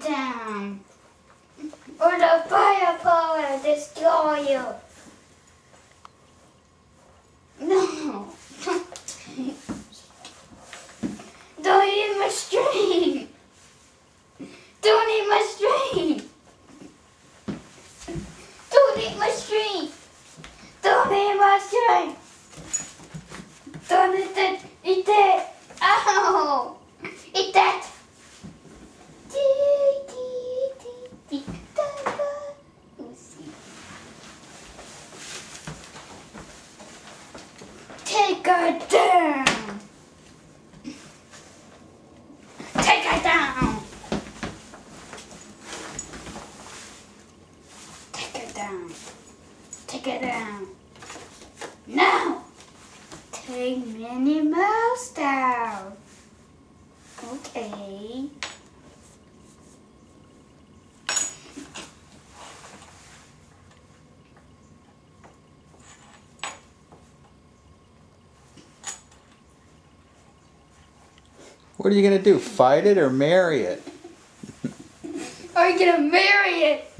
down. Or the fireball will destroy you. No. Don't eat my string. Don't eat my string. Don't eat my string. Don't eat my string. Don't eat it. Eat it. Ow. Eat that. Dee, dee, dee, dee, da, da. Oopsie. Take her down. Take her down. Take her down. Take her down. Now. Take Minnie Mouse down. Okay. What are you gonna do? Fight it or marry it? Are you gonna marry it?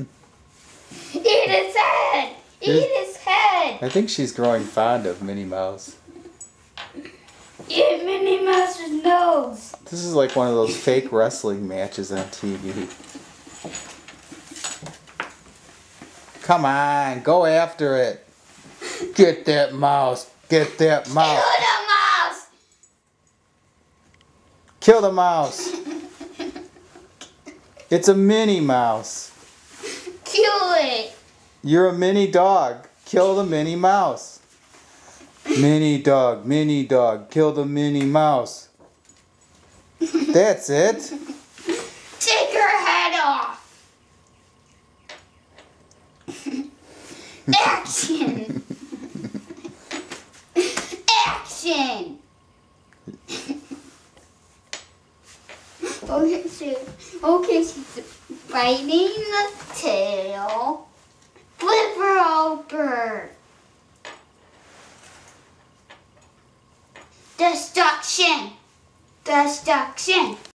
Eat its head! Eat its head! I think she's growing fond of Minnie Mouse. Eat Minnie Mouse's nose! This is like one of those fake wrestling matches on TV. Come on, go after it. Get that mouse. Get that Kill mouse. the mouse! Kill the mouse. It's a mini Mouse. Kill it! You're a mini dog. Kill the mini mouse. Mini dog, mini dog, kill the mini mouse. That's it. Take her head off! Action! Action! Okay, so, okay, she's biting the tail. Flip her over. Destruction! Destruction!